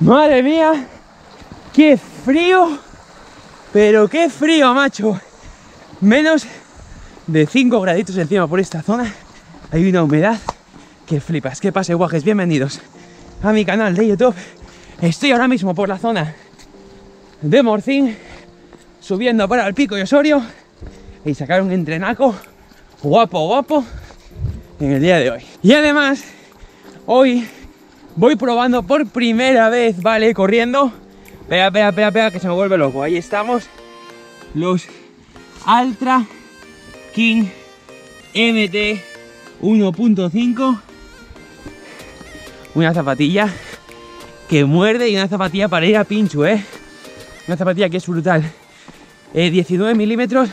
Madre mía, qué frío, pero qué frío, macho. Menos de 5 graditos encima por esta zona. Hay una humedad que flipas. ¿Qué pasa, guajes? Bienvenidos a mi canal de YouTube. Estoy ahora mismo por la zona de Morcín, subiendo para el pico y Osorio y sacar un entrenaco guapo, guapo en el día de hoy. Y además, hoy voy probando por primera vez, ¿vale? Corriendo. Pega, pega, pega, pega, que se me vuelve loco. Ahí estamos. Los Ultra King MT 1.5. Una zapatilla que muerde y una zapatilla para ir a pincho, ¿eh? Una zapatilla que es brutal. 19 eh, milímetros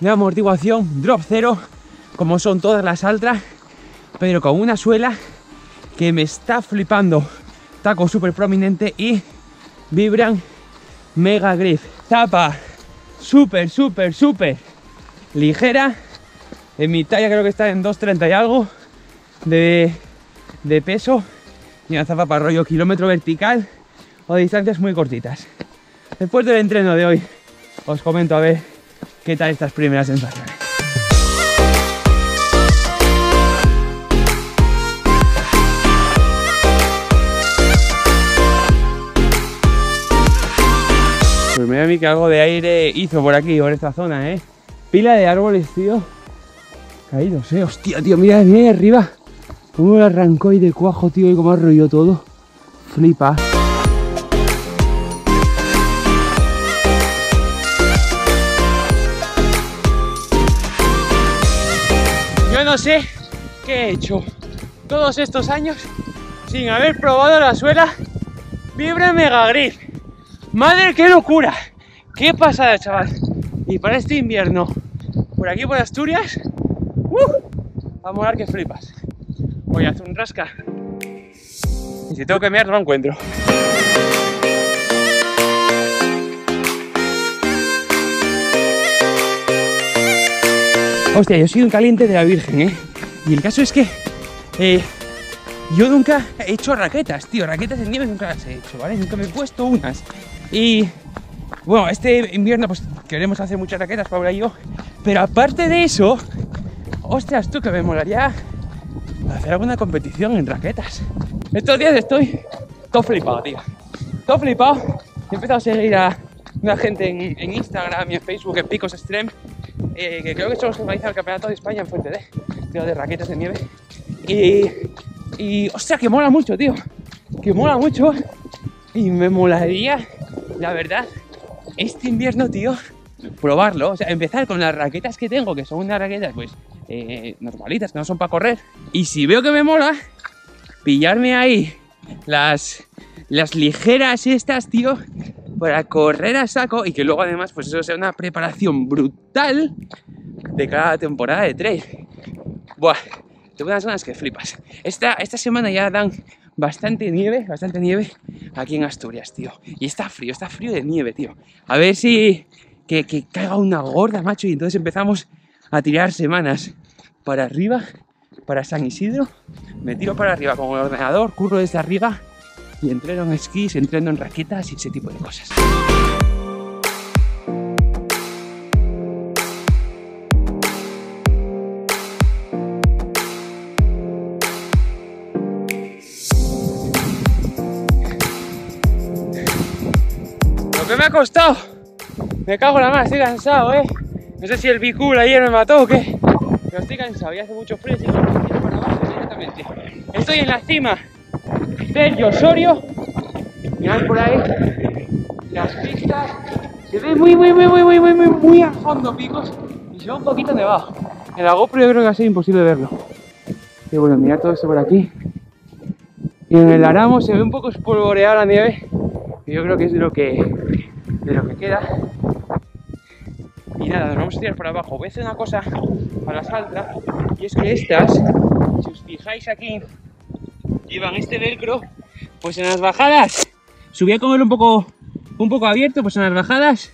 de amortiguación, drop cero, como son todas las Ultra, pero con una suela me está flipando. Taco súper prominente y vibran mega grip. Tapa súper, súper, súper ligera. En mi talla creo que está en 2.30 y algo de, de peso. Y una zapa para rollo kilómetro vertical o distancias muy cortitas. Después del entreno de hoy os comento a ver qué tal estas primeras sensaciones. Que algo de aire hizo por aquí, por esta zona, ¿eh? Pila de árboles, tío. Caídos, ¿eh? Hostia, tío, mira, mira ahí arriba. Cómo lo arrancó ahí de cuajo, tío, y cómo arrolló todo. Flipa. Yo no sé qué he hecho todos estos años sin haber probado la suela Vibra Mega Grip. Madre, qué locura. Qué pasada, chaval. Y para este invierno, por aquí por Asturias, ¡uh! va a molar que flipas. Voy a hacer un rasca. Y si tengo que mirar, no lo encuentro. Hostia, yo soy un caliente de la Virgen, ¿eh? Y el caso es que eh, yo nunca he hecho raquetas, tío. Raquetas de nieve nunca las he hecho, ¿vale? Nunca me he puesto unas. Y bueno, este invierno pues queremos hacer muchas raquetas, Paula y yo. Pero aparte de eso, ostras, tú que me molaría hacer alguna competición en raquetas. Estos días estoy todo flipado, tío. Todo flipado. He empezado a seguir a una gente en, Instagram y en Facebook, en Picos Extreme, eh, que creo que son los que organizan el campeonato de España en Fuente D, tío, de raquetas de nieve. Y, y, ostras, que mola mucho, tío. Que mola mucho. Y me molaría la verdad, este invierno, tío, probarlo, o sea, empezar con las raquetas que tengo, que son unas raquetas, pues, eh, normalitas, que no son para correr, y si veo que me mola, pillarme ahí las, las ligeras estas, tío, para correr a saco y que luego además, pues eso sea una preparación brutal de cada temporada de trail. Buah, tengo unas ganas que flipas. Esta, esta semana ya dan bastante nieve, bastante nieve aquí en Asturias, tío. Y está frío, está frío de nieve, tío. A ver si que, que caiga una gorda, macho, y entonces empezamos a tirar semanas para arriba, para San Isidro. Me tiro para arriba con el ordenador, curro desde arriba y entreno en esquís, entreno en raquetas y ese tipo de cosas. Costado. Me cago en la mano, estoy cansado, ¿eh? No sé si el bicul ayer me mató o qué. Pero estoy cansado y hace mucho frío para abajo directamente. Estoy en la cima del Osorio. Mirad por ahí las pistas. Se ve muy, muy, muy, muy, muy, muy, muy, muy a fondo, picos. Y se ve un poquito nevado. En la GoPro yo creo que va a ser imposible verlo. Y bueno, mirad todo esto por aquí. Y en el Aramo se ve un poco espolvoreada la nieve. Y yo creo que es lo que de lo que queda. Y nada, nos vamos a tirar por abajo. Voy a hacer una cosa a las altas, y es que estas, si os fijáis aquí, llevan este velcro, pues en las bajadas, subía con él un poco, un poco abierto, pues en las bajadas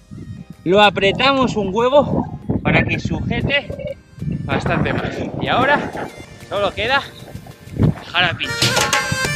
lo apretamos un huevo para que sujete bastante más. Y ahora solo queda dejar a pincho.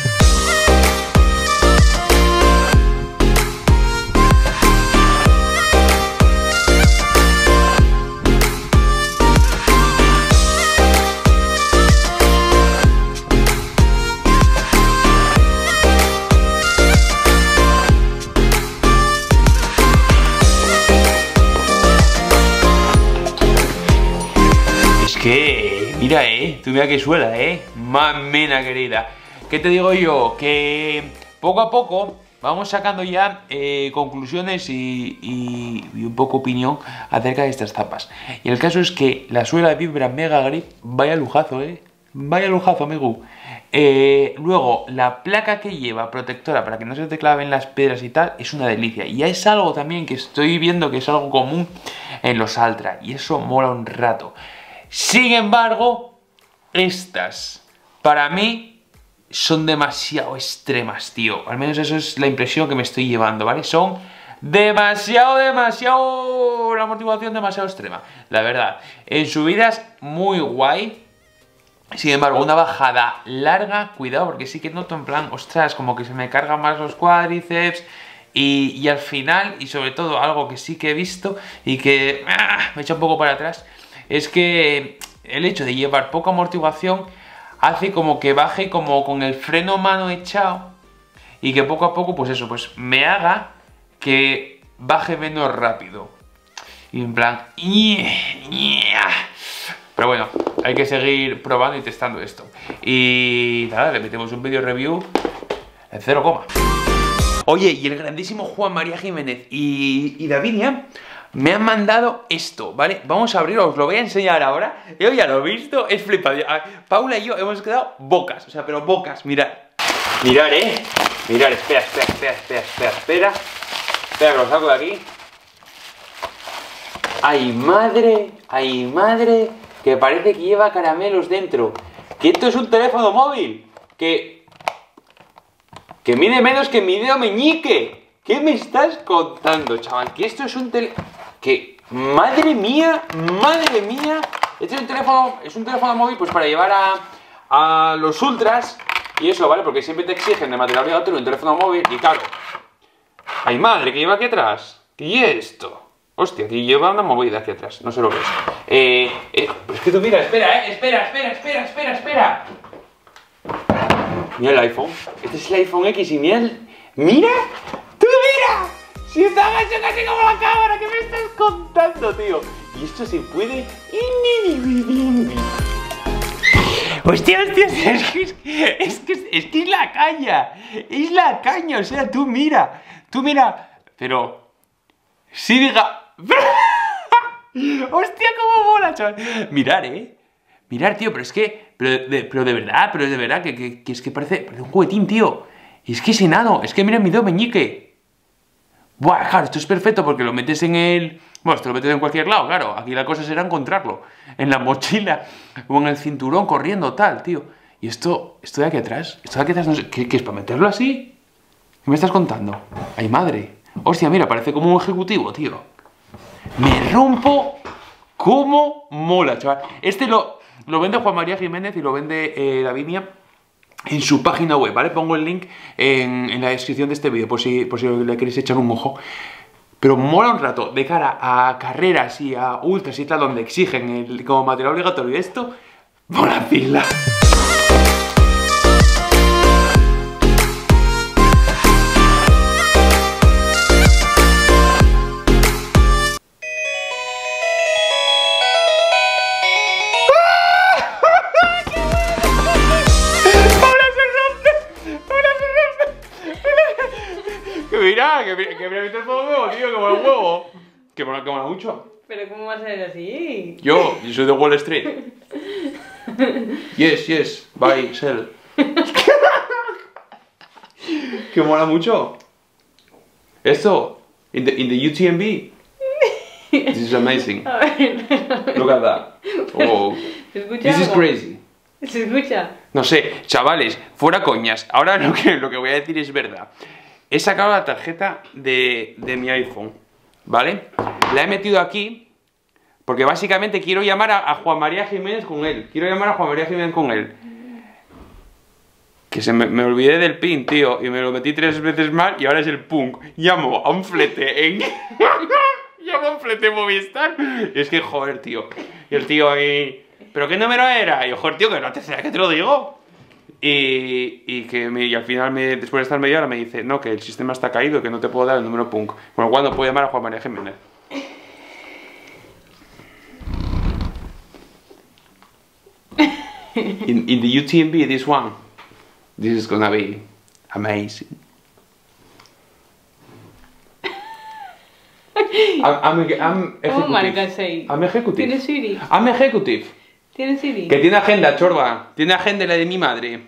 Mira, eh, tú mira que suela, eh. Mamena querida. ¿Qué te digo yo? Que poco a poco vamos sacando ya eh, conclusiones y, un poco opinión acerca de estas zapas. Y el caso es que la suela de Vibra Mega Grip, vaya lujazo, eh. Vaya lujazo, amigo. Eh, luego, la placa que lleva protectora para que no se te claven las piedras y tal, es una delicia. Y es algo también que estoy viendo que es algo común en los Altra. Y eso mola un rato. Sin embargo, estas, para mí, son demasiado extremas, tío. Al menos eso es la impresión que me estoy llevando, ¿vale? Son demasiado, demasiado... La amortiguación demasiado extrema, la verdad. En subidas, muy guay. Sin embargo, una bajada larga, cuidado, porque sí que noto en plan, ostras, como que se me cargan más los cuádriceps. Y, al final, y sobre todo algo que sí que he visto y que ah, me echa un poco para atrás, es que el hecho de llevar poca amortiguación hace como que baje como con el freno mano echado y que poco a poco, pues eso, pues me haga que baje menos rápido. Y en plan... Pero bueno, hay que seguir probando y testando esto. Y nada, le metemos un vídeo review en 0, Oye, y el grandísimo Juan María Jiménez y, y Davinia me han mandado esto, ¿vale? Vamos a abrirlo, os lo voy a enseñar ahora. Yo ya lo he visto, es flipado. Paula y yo hemos quedado bocas, o sea, pero bocas, mirad. Mirad, ¿eh? Mirad, espera, espera, espera, espera, espera, espera. Espera que lo saco de aquí. ¡Ay, madre! ¡Ay, madre! Que parece que lleva caramelos dentro. Que esto es un teléfono móvil. Que... Que mide menos que mi dedo meñique. ¿Qué me estás contando, chaval? Que esto es un teléfono que, madre mía, madre mía, este es un teléfono, es un teléfono móvil pues para llevar a, los ultras y eso, ¿vale? Porque siempre te exigen de material obligatorio un teléfono móvil y claro, ¡ay madre, que lleva aquí atrás! ¿Qué es esto? Hostia, aquí lleva una movida aquí atrás, no se lo ves. Eh, eh, es que tú mira, espera, eh, espera, espera, espera, espera, espera. Mira el iPhone, este es el iPhone X y mira el... ¡Mira! Si está hecho casi como la cámara, ¿qué me estás contando, tío? Y esto se puede... Hostia, hostia, es que es, que es, que es la caña. Es la caña, o sea, tú mira. Tú mira. Pero... Sí, diga... Hostia, cómo mola, chaval. Mirar, ¿eh? Mirar, tío, pero es que... Pero de, pero de verdad, pero de verdad, que, es que parece, parece un juguetín, tío. Es que es enano. Es que mira mi dedo meñique. Buah, claro, esto es perfecto porque lo metes en el... Bueno, esto lo metes en cualquier lado, claro. Aquí la cosa será encontrarlo. En la mochila o en el cinturón corriendo, tal, tío. Y esto, esto de aquí atrás, esto de aquí atrás, no sé, ¿qué, es para meterlo así? ¿Qué me estás contando? ¡Ay, madre! Hostia, mira, parece como un ejecutivo, tío. Me rompo como mola, chaval. Este lo, lo vende Juan María Jiménez y lo vende eh, Davinia en su página web, ¿vale? Pongo el link en, la descripción de este vídeo por si, por si le queréis echar un ojo. Pero mola un rato, de cara a carreras y a ultras y tal, donde exigen el, como material obligatorio esto, mola pila. Mucho. Pero ¿cómo va a ser así? Yo, yo soy de Wall Street. yes, yes, buy, sell. que mola mucho. Esto, in the, in the UTMB. This is amazing. Look at that. Oh. This is crazy. ¿Se escucha? No sé, chavales, fuera coñas. Ahora lo que, lo que voy a decir es verdad. He sacado la tarjeta de, mi iPhone, ¿vale? La he metido aquí porque básicamente quiero llamar a, Juan María Jiménez con él. Quiero llamar a Juan María Jiménez con él. Que se me, olvidé del pin, tío, y me lo metí tres veces mal y ahora es el punk. Llamo a un flete en... Llamo a un flete Movistar. Y es que, joder, tío. Y el tío ahí... ¿Pero qué número era? Y yo, joder, tío, que no te que te lo digo. Y, que al final, me, después de estar media hora, me dice, no, que el sistema está caído y que no te puedo dar el número punk. Con lo cual no puedo llamar a Juan María Jiménez. In, in the UTMB, this one. This is gonna be amazing. I'm, I'm, I'm ¿Cómo executive. marcas ahí? I'm executive. ¿Tienes Siri? I'm executive. ¿Tienes Siri? Que tiene agenda, chorba. Tiene agenda la de mi madre.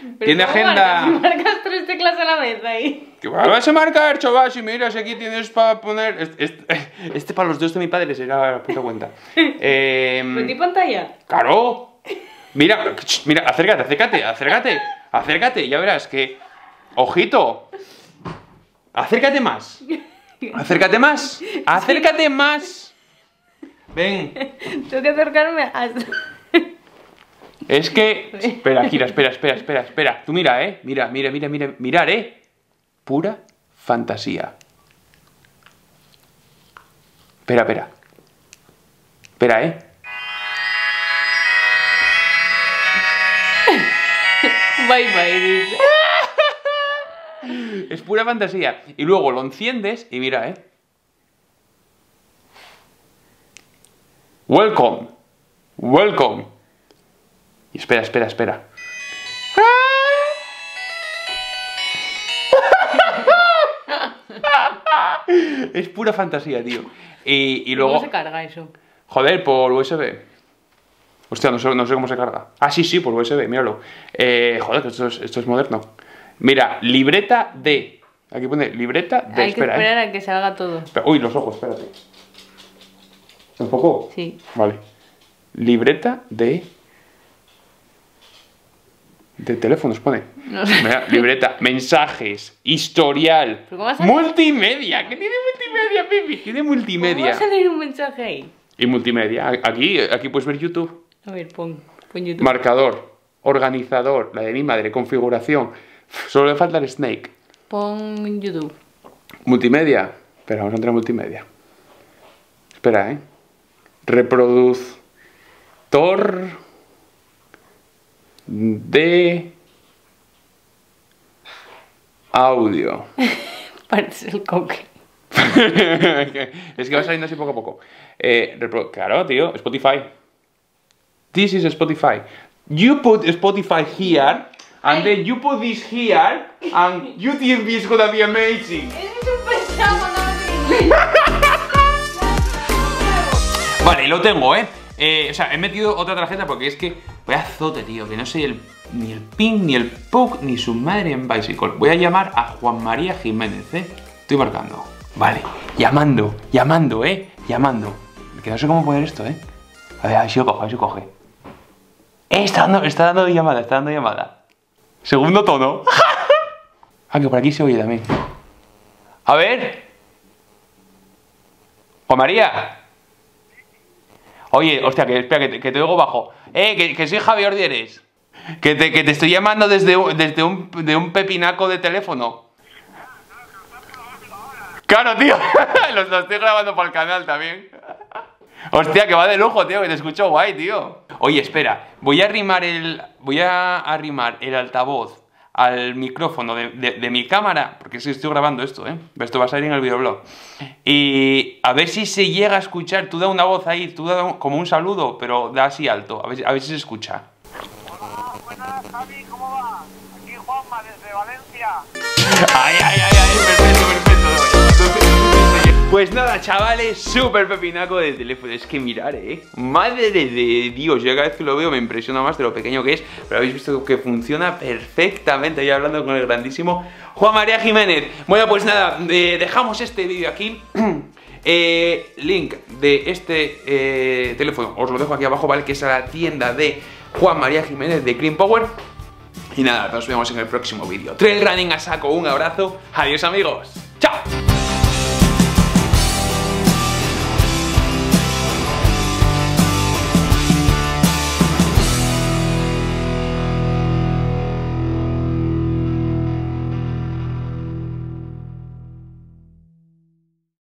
¿Pero tiene agenda. Marcas, marcas tres teclas a la vez ahí. Que vas a marcar, chaval, si miras aquí tienes para poner... Este, este, este para los dos de mi padre será la puta cuenta. Eh, ¿Metí pantalla? ¡Claro! Mira, mira, acércate, acércate, acércate, acércate, ya verás que... ¡Ojito! Acércate más. Acércate más. Acércate más. Ven. Tengo que acercarme hasta... Es que... Espera, gira, espera, espera, espera, espera. Tú mira, ¿eh? Mira, mira, mira, mira. Mirar, ¿eh? Pura fantasía. Espera, espera. Espera, ¿eh? Bye bye, dice. Es pura fantasía. Y luego lo enciendes y mira, ¿eh? Welcome. Welcome. Y espera, espera, espera. Es pura fantasía, tío. Y, y luego... ¿Cómo se carga eso? Joder, por USB. Hostia, no sé, no sé cómo se carga. Ah, sí, sí, por USB, míralo. Eh, joder, que esto es, esto es moderno. Mira, libreta de. Aquí pone libreta de. Hay que espera, esperar ¿eh? a que salga todo. Espera, Uy, los ojos, espérate. ¿Se enfocó? Sí. Vale. Libreta de. De teléfonos pone. No sé. Mira, libreta, mensajes, historial, ¿Pero cómo multimedia. ¿Qué tiene multimedia, Pipi? Tiene ¿Cómo va multimedia. a salir un mensaje ahí? Y multimedia. Aquí, aquí puedes ver YouTube. A ver, pon, pon YouTube. Marcador, organizador, la de mi madre, configuración. Solo le falta el Snake. Pon YouTube. Multimedia. Espera, vamos a entrar en multimedia. Espera, ¿eh? Reproductor de audio. Parece el coque. es que va saliendo así poco a poco. Eh, claro, tío, Spotify. This is Spotify. You put Spotify here, and then you put this here, and UTMB is gonna be amazing. Es un pesado, no Vale, y lo tengo, ¿eh? Eh, O sea, he metido otra tarjeta porque es que voy a azote, tío, que no sé el, ni el ping, ni el pug, ni su madre en bicycle. Voy a llamar a Juan María Jiménez, ¿eh? Estoy marcando. Vale, llamando, llamando, ¿eh? Llamando. Que no sé cómo poner esto, ¿eh? A ver, a ver si lo coge, a ver si lo coge. Eh, está dando, está dando llamada, está dando llamada. Segundo tono. ah, que por aquí se oye también. A ver. Juan María. Oye, hostia, que espera, que te, que te oigo bajo. Eh, que, que soy Javier Ordieres. Que te, que te estoy llamando desde, un- desde un, de un pepinaco de teléfono. Claro, tío. lo, lo estoy grabando para el canal también. Hostia, que va de lujo, tío, que te escucho guay, tío. Oye, espera, voy a arrimar el. Voy a arrimar el altavoz al micrófono de, de- de mi cámara, porque sí estoy grabando esto, ¿eh? Esto va a salir en el videoblog. Y a ver si se llega a escuchar. Tú da una voz ahí, tú da un- como un saludo, pero da así alto. A ver, si- a ver si se escucha. Hola, buenas, Javi, ¿cómo va? Aquí Juanma, desde Valencia. Ay, ay, ay, ay. Pues nada, chavales, súper pepinaco de teléfono. Es que mirar, eh. Madre de Dios, yo cada vez que lo veo me impresiona más de lo pequeño que es. Pero habéis visto que funciona perfectamente. Ya hablando con el grandísimo Juan María Jiménez. Bueno, pues nada, eh, dejamos este vídeo aquí. Eh, link de este eh, teléfono os lo dejo aquí abajo, ¿vale? Que es a la tienda de Juan María Jiménez de Clean Power. Y nada, nos vemos en el próximo vídeo. Trail running a saco, un abrazo. Adiós amigos. Chao.